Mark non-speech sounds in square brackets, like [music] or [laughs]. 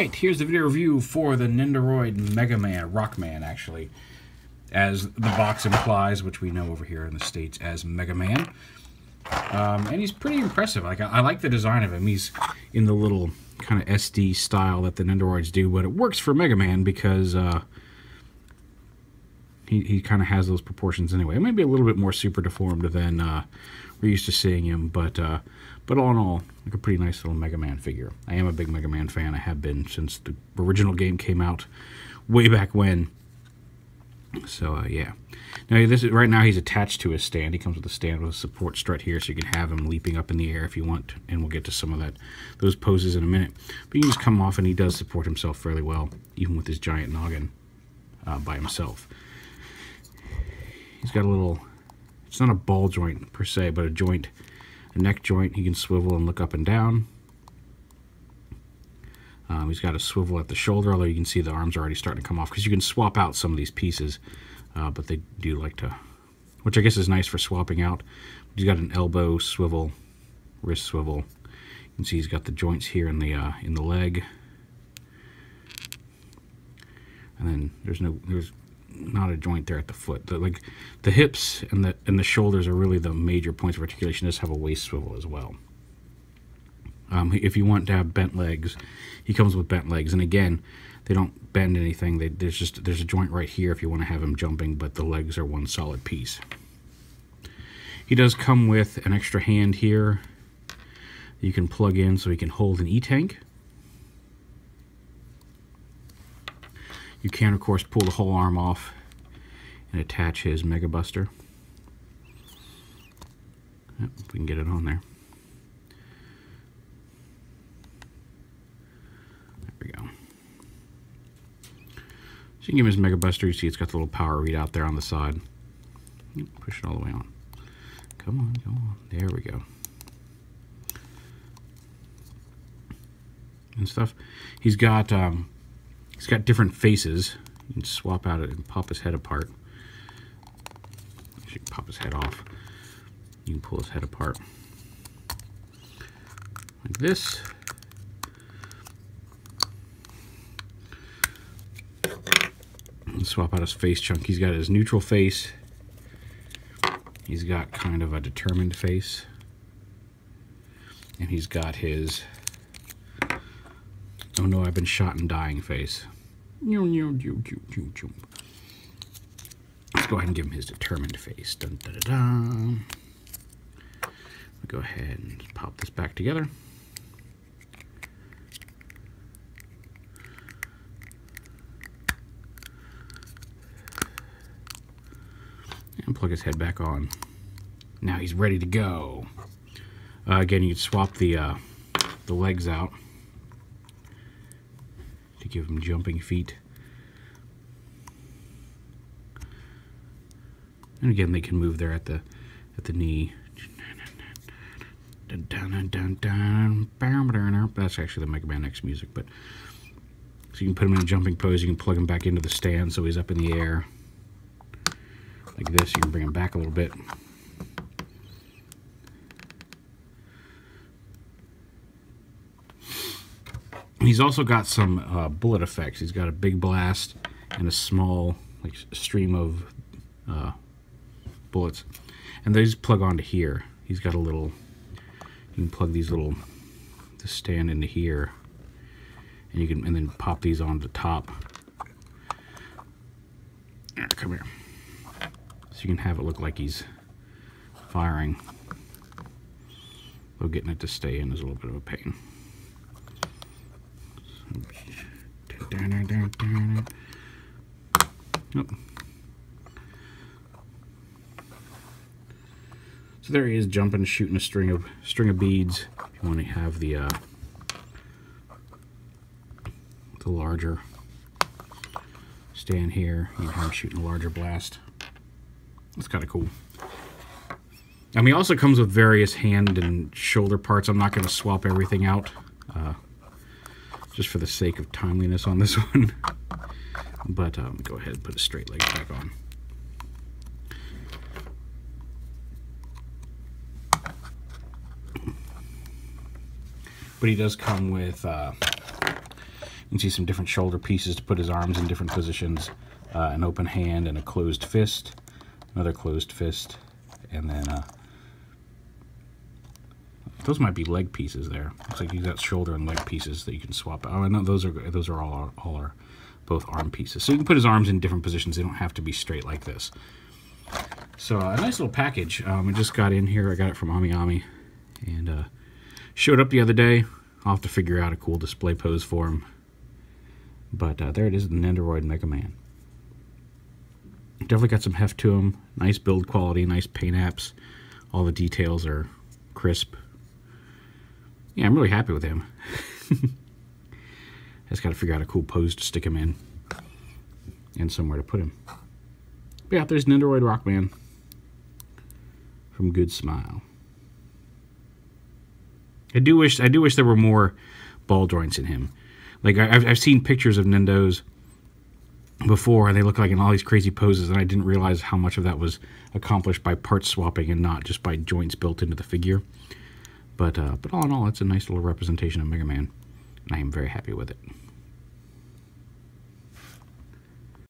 right, here's the video review for the Nendoroid Mega Man, Rockman actually, as the box implies, which we know over here in the States as Mega Man. Um, and he's pretty impressive. Like I, I, like the design of him. He's in the little kind of SD style that the Nendoroids do, but it works for Mega Man because uh, he, he kind of has those proportions anyway. Maybe a little bit more super deformed than uh, we're used to seeing him, but uh, but all in all, like a pretty nice little Mega Man figure. I am a big Mega Man fan. I have been since the original game came out way back when. So uh, yeah. Now this is right now he's attached to his stand. He comes with a stand with a support strut here, so you can have him leaping up in the air if you want. And we'll get to some of that those poses in a minute. But you can just come off, and he does support himself fairly well, even with his giant noggin uh, by himself. He's got a little. It's not a ball joint per se, but a joint a neck joint. He can swivel and look up and down. Um, he's got a swivel at the shoulder, although you can see the arms are already starting to come off because you can swap out some of these pieces, uh, but they do like to, which I guess is nice for swapping out. He's got an elbow swivel, wrist swivel. You can see he's got the joints here in the uh, in the leg, and then there's no there's not a joint there at the foot. The, like the hips and the and the shoulders are really the major points of articulation. Just have a waist swivel as well. Um, if you want to have bent legs, he comes with bent legs, and again, they don't bend anything. They, there's just there's a joint right here if you want to have him jumping, but the legs are one solid piece. He does come with an extra hand here. You can plug in so he can hold an E-tank. You can, of course, pull the whole arm off and attach his Mega Buster. Yep, if we can get it on there. There we go. So you can give him his Mega Buster. You see it's got the little power readout there on the side. Push it all the way on. Come on, come on. There we go. And stuff. He's got um, He's got different faces. You can swap out it and pop his head apart. You pop his head off. You can pull his head apart. Like this. And swap out his face chunk. He's got his neutral face. He's got kind of a determined face. And he's got his Oh no, I've been shot and dying face. Let's go ahead and give him his determined face. Dun. We'll go ahead and pop this back together. And plug his head back on. Now he's ready to go. Uh, again, you can swap the, uh, the legs out give them jumping feet. And again, they can move there at the at the knee. That's actually the Mega Man X music, but so you can put him in a jumping pose. You can plug him back into the stand so he's up in the air like this. You can bring him back a little bit. He's also got some uh, bullet effects. He's got a big blast and a small like stream of uh, bullets. And they just plug onto here. He's got a little, you can plug these little, stand into here. And you can, and then pop these on the top. Come here. So you can have it look like he's firing. Though getting it to stay in is a little bit of a pain. So there he is jumping, shooting a string of string of beads. If you want to have the uh, the larger stand here, you have him shooting a larger blast. That's kind of cool. I mean, also comes with various hand and shoulder parts. I'm not going to swap everything out. Uh, just for the sake of timeliness on this [laughs] one. but um, go ahead and put a straight leg back on. But he does come with uh, You can see some different shoulder pieces to put his arms in different positions. Uh, an open hand and a closed fist. Another closed fist. And then uh, those might be leg pieces there. Looks like you got shoulder and leg pieces that you can swap. Oh, no, those are those are all all are both arm pieces. So you can put his arms in different positions. They don't have to be straight like this. So uh, a nice little package. Um, I just got in here. I got it from Ami Ami, and uh, showed up the other day. I'll have to figure out a cool display pose for him. But uh, there it is, the Nendoroid Mega Man. Definitely got some heft to him. Nice build quality, nice paint apps. All the details are crisp. Yeah, I'm really happy with him. I [laughs] just got to figure out a cool pose to stick him in. And somewhere to put him. But yeah, there's Nendoroid Rockman from Good Smile. I do wish I do wish there were more ball joints in him. Like I, have I've seen pictures of Nendos before, and they look like in all these crazy poses, and I didn't realize how much of that was accomplished by part swapping and not just by joints built into the figure. But uh, but all in all, it's a nice little representation of Mega Man, and I am very happy with it.